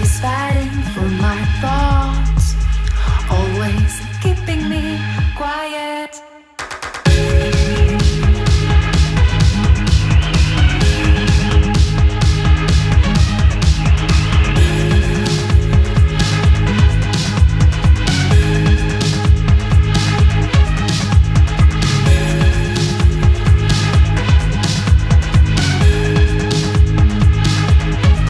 Everybody's fighting.